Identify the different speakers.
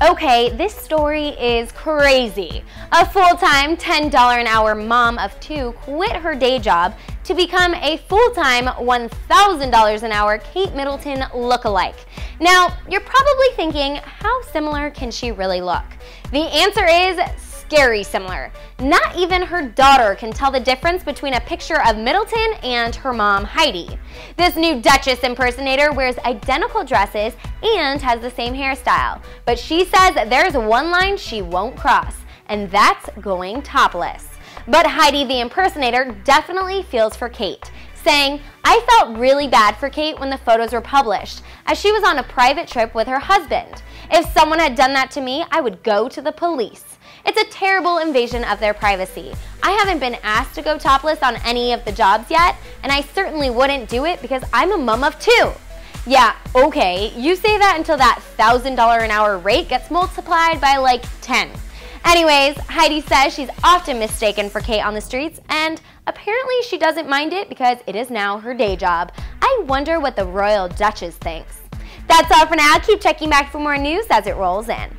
Speaker 1: Okay, this story is crazy. A full-time $10 an hour mom of two quit her day job to become a full-time $1,000 an hour Kate Middleton look-alike. Now, you're probably thinking, how similar can she really look? The answer is scary similar. Not even her daughter can tell the difference between a picture of Middleton and her mom, Heidi. This new Duchess impersonator wears identical dresses and has the same hairstyle, but she says there's one line she won't cross, and that's going topless. But Heidi the impersonator definitely feels for Kate, saying, I felt really bad for Kate when the photos were published, as she was on a private trip with her husband. If someone had done that to me, I would go to the police. It's a terrible invasion of their privacy. I haven't been asked to go topless on any of the jobs yet, and I certainly wouldn't do it because I'm a mom of two. Yeah, okay, you say that until that $1,000 an hour rate gets multiplied by like 10. Anyways, Heidi says she's often mistaken for Kate on the streets, and apparently she doesn't mind it because it is now her day job. I wonder what the Royal Duchess thinks. That's all for now. Keep checking back for more news as it rolls in.